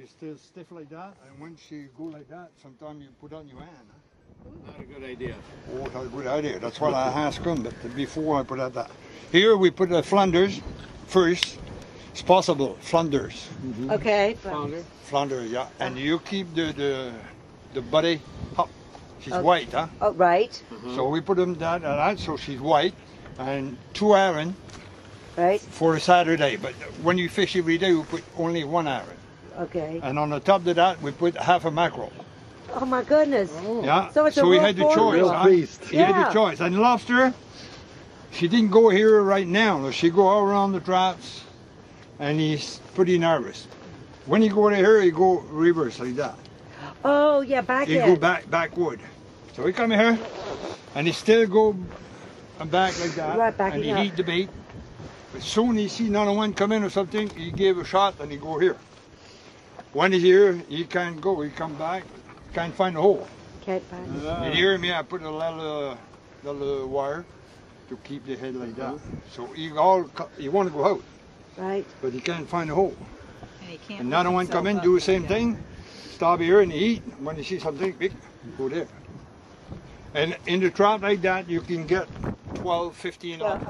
she's still stiff like that, and when she go like that, sometimes you put on your hand. Not a good idea. Oh, that's a good idea. That's what I asked him, but before I put out that. Here we put the Flanders first. It's possible, Flanders. Mm-hmm. Okay. Flounder. Flanders, yeah. And you keep the the, the body up. She's Okay. white, huh? Oh, right, mm-hmm. So we put them that and that, so she's white. And two iron right, for a Saturday. But when you fish every day, we put only one iron. Okay. And on the top of that, we put half a mackerel. Oh my goodness. Yeah. So it's a we had the choice. Real huh? beast. You had Yeah. the choice. And lobster, she didn't go here right now. She go all around the traps, and he's pretty nervous. When you go to here, you go reverse like that. Oh yeah, back You go back backward. So he come here, and he still go back like that, Right, backing and he up. eat the bait. But soon he see another one come in or something, he give a shot and he go here. When he's here, he can't go. He come back, can't find the hole. Can't find it. You hear me? I put a little, uh, little wire to keep the head like that. So he all co- he want to go out, Right. but he can't find the hole. And he can't Another one come in, do the same thing, stop here and eat. When you see something big, go there. And in the trout like that, you can get 12, 15 Well,